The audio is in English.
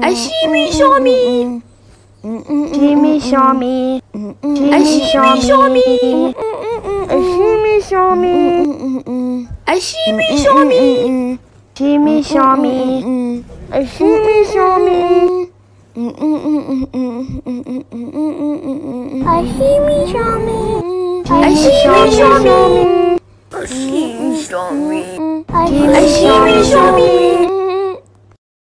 I see me, Jimmy me. See me, show me. I see me, show me. See me, show me. I see me, show me. See show me. See me, show me. I see me, show me. I see me, show me. I see me, show me. I see me, show me.